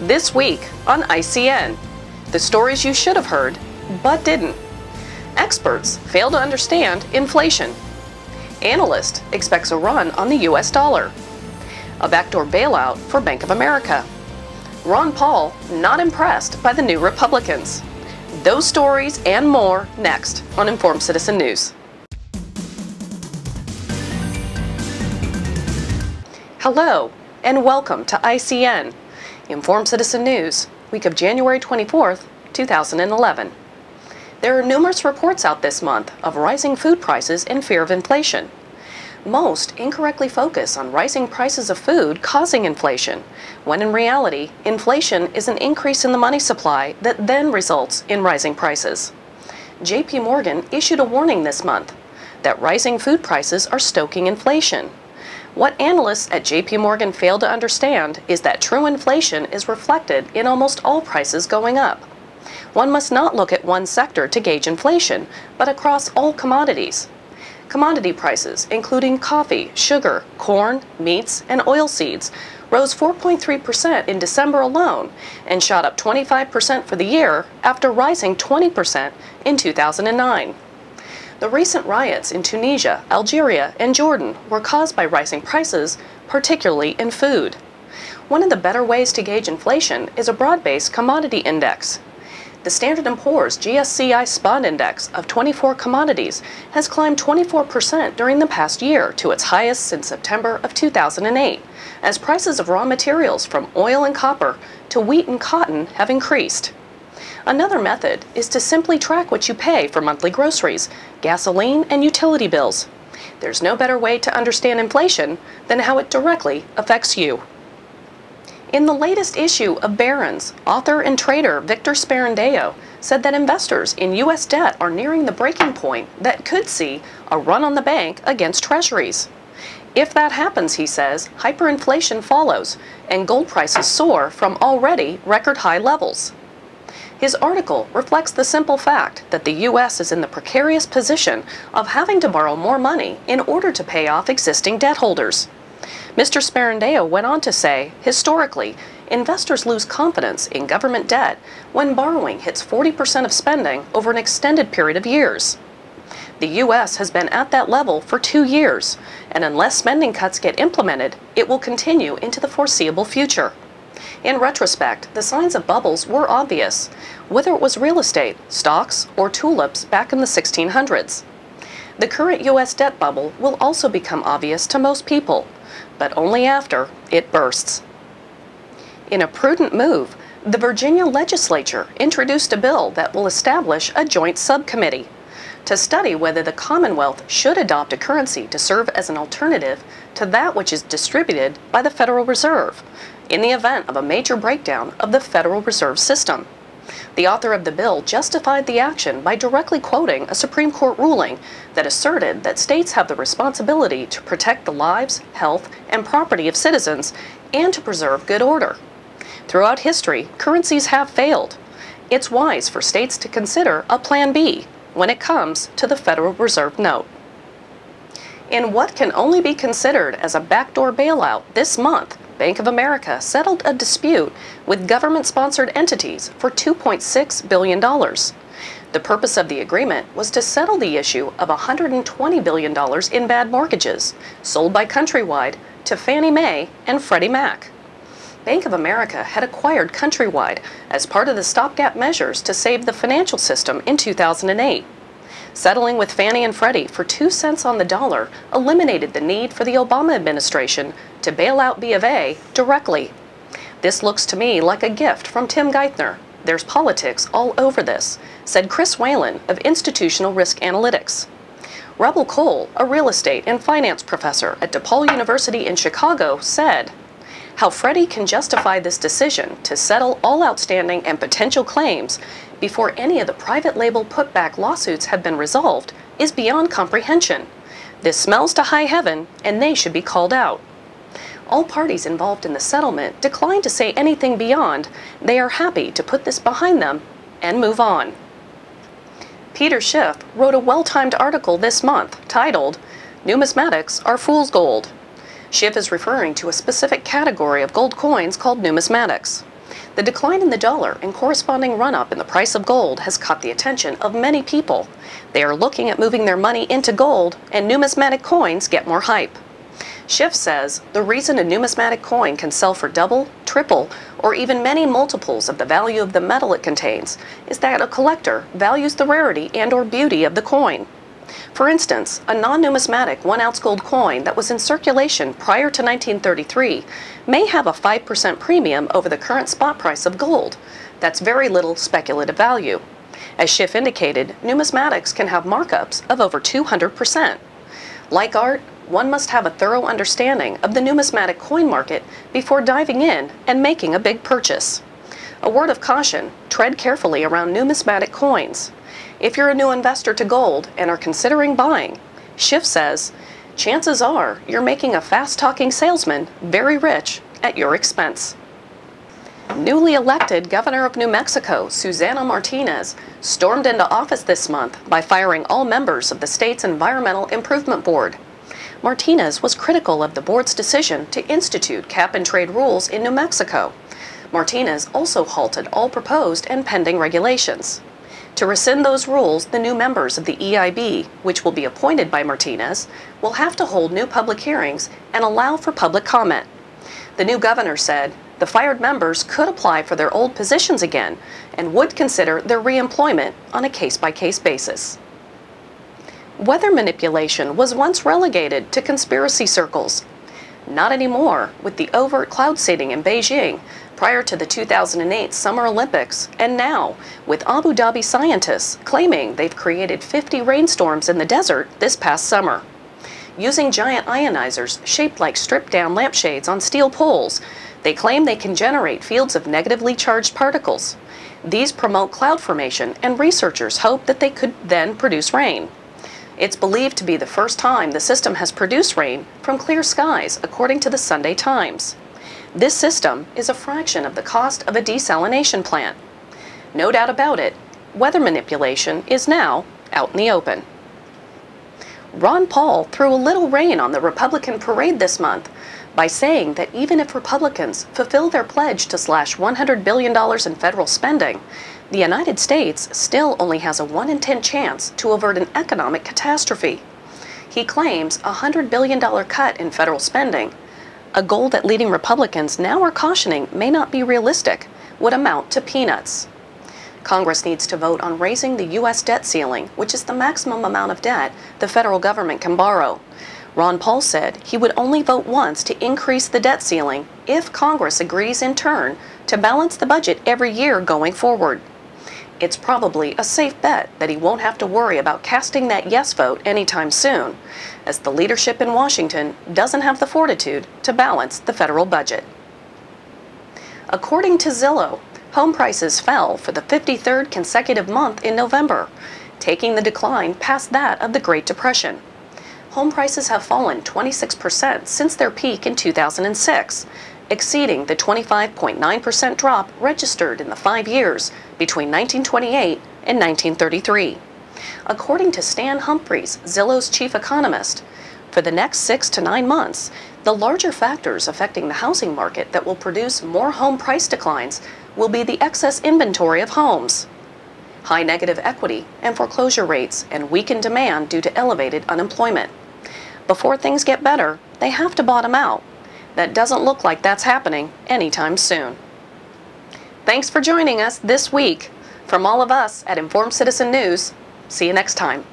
This week on ICN, the stories you should have heard but didn't. Experts fail to understand inflation. Analyst expects a run on the US dollar. A backdoor bailout for Bank of America. Ron Paul not impressed by the new Republicans. Those stories and more next on Informed Citizen News. Hello, and welcome to ICN, Informed Citizen News, week of January 24th, 2011. There are numerous reports out this month of rising food prices and fear of inflation. Most incorrectly focus on rising prices of food causing inflation, when in reality, inflation is an increase in the money supply that then results in rising prices. JP Morgan issued a warning this month that rising food prices are stoking inflation what analysts at JP Morgan fail to understand is that true inflation is reflected in almost all prices going up. One must not look at one sector to gauge inflation, but across all commodities. Commodity prices, including coffee, sugar, corn, meats, and oilseeds, rose 4.3% in December alone and shot up 25% for the year after rising 20% in 2009. The recent riots in Tunisia, Algeria, and Jordan were caused by rising prices, particularly in food. One of the better ways to gauge inflation is a broad-based commodity index. The Standard & Poor's GSCI Spot Index of 24 commodities has climbed 24% during the past year to its highest since September of 2008, as prices of raw materials from oil and copper to wheat and cotton have increased. Another method is to simply track what you pay for monthly groceries, gasoline, and utility bills. There's no better way to understand inflation than how it directly affects you. In the latest issue of Barron's, author and trader Victor Sperandeo said that investors in U.S. debt are nearing the breaking point that could see a run on the bank against treasuries. If that happens, he says, hyperinflation follows and gold prices soar from already record high levels. His article reflects the simple fact that the U.S. is in the precarious position of having to borrow more money in order to pay off existing debt holders. Mr. Sperandeo went on to say, historically, investors lose confidence in government debt when borrowing hits 40% of spending over an extended period of years. The U.S. has been at that level for two years, and unless spending cuts get implemented, it will continue into the foreseeable future. In retrospect, the signs of bubbles were obvious, whether it was real estate, stocks, or tulips back in the 1600s. The current U.S. debt bubble will also become obvious to most people, but only after it bursts. In a prudent move, the Virginia legislature introduced a bill that will establish a joint subcommittee to study whether the Commonwealth should adopt a currency to serve as an alternative to that which is distributed by the Federal Reserve in the event of a major breakdown of the Federal Reserve System. The author of the bill justified the action by directly quoting a Supreme Court ruling that asserted that states have the responsibility to protect the lives, health, and property of citizens and to preserve good order. Throughout history, currencies have failed. It's wise for states to consider a Plan B when it comes to the Federal Reserve note. In what can only be considered as a backdoor bailout this month, Bank of America settled a dispute with government-sponsored entities for $2.6 billion. The purpose of the agreement was to settle the issue of $120 billion in bad mortgages sold by Countrywide to Fannie Mae and Freddie Mac. Bank of America had acquired Countrywide as part of the stopgap measures to save the financial system in 2008. Settling with Fannie and Freddie for two cents on the dollar eliminated the need for the Obama administration to bail out B of A directly. This looks to me like a gift from Tim Geithner. There's politics all over this, said Chris Whalen of Institutional Risk Analytics. Rebel Cole, a real estate and finance professor at DePaul University in Chicago, said, how Freddie can justify this decision to settle all outstanding and potential claims before any of the private label putback lawsuits have been resolved is beyond comprehension. This smells to high heaven, and they should be called out. All parties involved in the settlement declined to say anything beyond they are happy to put this behind them and move on. Peter Schiff wrote a well-timed article this month titled, Numismatics Are Fool's Gold. Schiff is referring to a specific category of gold coins called numismatics. The decline in the dollar and corresponding run up in the price of gold has caught the attention of many people. They are looking at moving their money into gold, and numismatic coins get more hype. Schiff says the reason a numismatic coin can sell for double, triple, or even many multiples of the value of the metal it contains is that a collector values the rarity and or beauty of the coin. For instance, a non-numismatic 1-ounce gold coin that was in circulation prior to 1933 may have a 5% premium over the current spot price of gold. That's very little speculative value. As Schiff indicated, numismatics can have markups of over 200%. Like art, one must have a thorough understanding of the numismatic coin market before diving in and making a big purchase. A word of caution, tread carefully around numismatic coins. If you're a new investor to gold and are considering buying, Schiff says, chances are you're making a fast-talking salesman very rich at your expense. Newly elected Governor of New Mexico, Susana Martinez, stormed into office this month by firing all members of the state's Environmental Improvement Board. Martinez was critical of the board's decision to institute cap and trade rules in New Mexico. Martinez also halted all proposed and pending regulations. To rescind those rules, the new members of the EIB, which will be appointed by Martinez, will have to hold new public hearings and allow for public comment. The new governor said the fired members could apply for their old positions again and would consider their reemployment on a case by case basis. Weather manipulation was once relegated to conspiracy circles. Not anymore, with the overt cloud seeding in Beijing prior to the 2008 Summer Olympics, and now with Abu Dhabi scientists claiming they've created 50 rainstorms in the desert this past summer. Using giant ionizers shaped like stripped down lampshades on steel poles, they claim they can generate fields of negatively charged particles. These promote cloud formation, and researchers hope that they could then produce rain. It's believed to be the first time the system has produced rain from clear skies, according to the Sunday Times. This system is a fraction of the cost of a desalination plant. No doubt about it, weather manipulation is now out in the open. Ron Paul threw a little rain on the Republican parade this month by saying that even if Republicans fulfill their pledge to slash $100 billion in federal spending, the United States still only has a 1 in 10 chance to avert an economic catastrophe. He claims a $100 billion cut in federal spending, a goal that leading Republicans now are cautioning may not be realistic, would amount to peanuts. Congress needs to vote on raising the U.S. debt ceiling, which is the maximum amount of debt the federal government can borrow. Ron Paul said he would only vote once to increase the debt ceiling if Congress agrees in turn to balance the budget every year going forward it's probably a safe bet that he won't have to worry about casting that yes vote anytime soon, as the leadership in Washington doesn't have the fortitude to balance the federal budget. According to Zillow, home prices fell for the 53rd consecutive month in November, taking the decline past that of the Great Depression. Home prices have fallen 26% since their peak in 2006, exceeding the 25.9% drop registered in the five years between 1928 and 1933. According to Stan Humphries, Zillow's chief economist, for the next six to nine months, the larger factors affecting the housing market that will produce more home price declines will be the excess inventory of homes, high negative equity and foreclosure rates, and weakened demand due to elevated unemployment. Before things get better, they have to bottom out. That doesn't look like that's happening anytime soon. Thanks for joining us this week. From all of us at Informed Citizen News, see you next time.